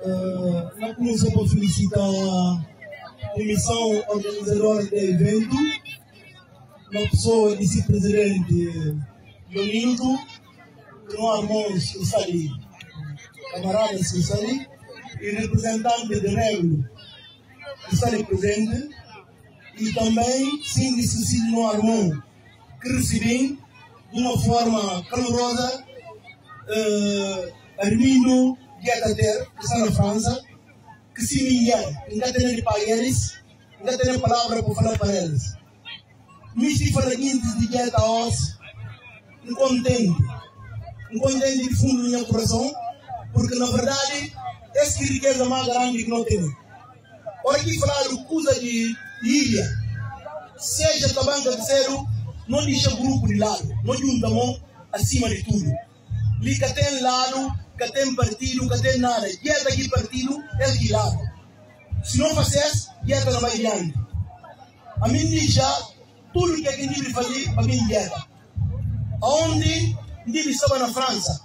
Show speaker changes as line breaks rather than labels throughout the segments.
Uh, na começo para felicitar a comissão organizadora do evento, na pessoa do vice-presidente Leonildo, não há mãos que está ali, camaradas que está ali, e representante de Reglo, que está ali presente, e também Cindy Cecílio no Armon, que recebi. De uma forma calorosa uh, Armindo Diatater, que está na França, que se me ainda tem para eles, ainda tem palavra para falar para eles. Se fala de Diata Os, um contente, um contente de fundo do meu coração, porque na verdade, essa riqueza mais grande que nós temos. Ora, aqui falar coisa de ilha, seja da banca de zero, não deixa grupo de lado, não juntamos acima de tudo. Liga tem lado, que tem partido, que tem nada. E é daqui partido, é de lado. Se não fazes, e é não. A mim já, tudo que a gente fazer, para mim é. Onde, ele estava na França,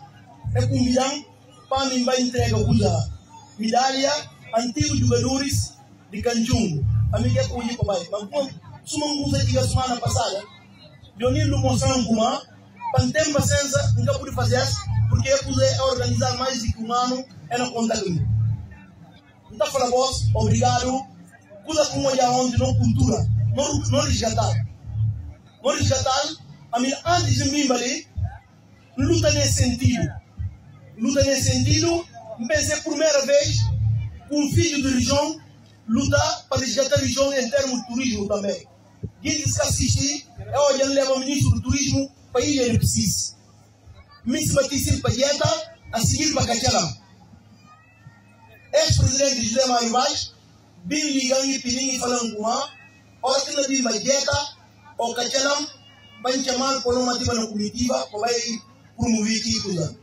é com Milão, para mim vai entregar usa medalha antigos jogadores de Canjungo. A mim é com o Bai. Mas quando, se uma coisa que a semana passada, Leonildo mostrando como, pantem paciência, nunca pude fazer porque eu pude organizar mais de um ano e não conta comigo. Então, para vós, obrigado. Cuida com olhar onde não cultura, não, não resgatar. Não resgatar, a mim, antes de mim, ali, luta nesse sentido. Luta nesse sentido, pensei por primeira vez um filho de região lutar para resgatar a região em termos de turismo também. Quem disse que assistir é olhando leva o ministro do turismo para ir ele precisa. Aqui se dieta a seguir Cacharão. Ex-presidente José Mário Vaz, que não diz dieta, o Cacharão vai chamar por uma ativa na comitiva, para vai promover aqui coisa.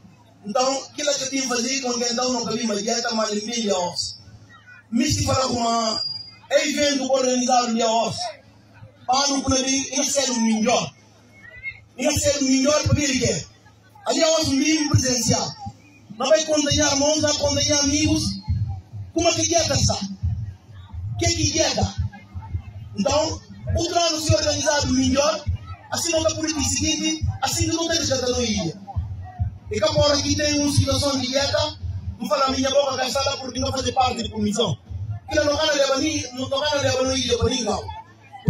Então, aquilo que eu tinha que fazer com quem dá uma cabine dieta, mas ele me os. Me se fala com a, evento organizado de os. Para não poder ir, não ser um melhor. Não ser um melhor para aqui. Ali é mínimo presencial. Não vai condenar irmãos, vai condenar amigos. Como é que dieta está? O que é que dieta? Então, o treino se organizado melhor, assim não está isso seguinte, assim não tem ilha. E que agora aqui tem uma situação de dieta, não fala a minha boca cansada porque não faz parte da comissão. Não ganha levar no ilha para ninguém.